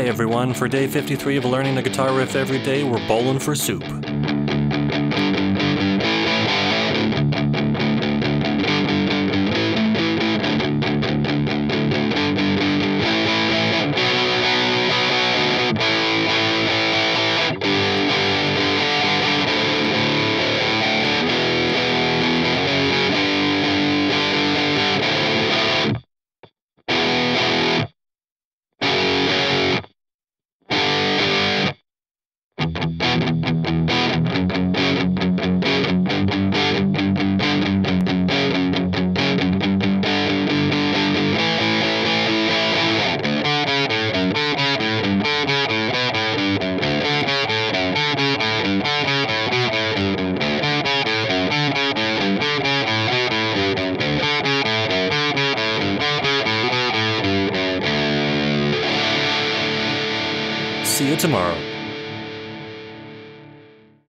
everyone. For day 53 of learning a guitar riff every day, we're bowling for soup. See you tomorrow.